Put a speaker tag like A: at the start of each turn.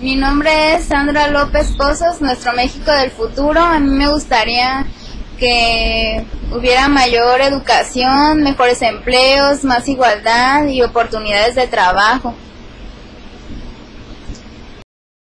A: Mi nombre es Sandra López Pozos, nuestro México del futuro. A mí me gustaría que hubiera mayor educación, mejores empleos, más igualdad y oportunidades de trabajo.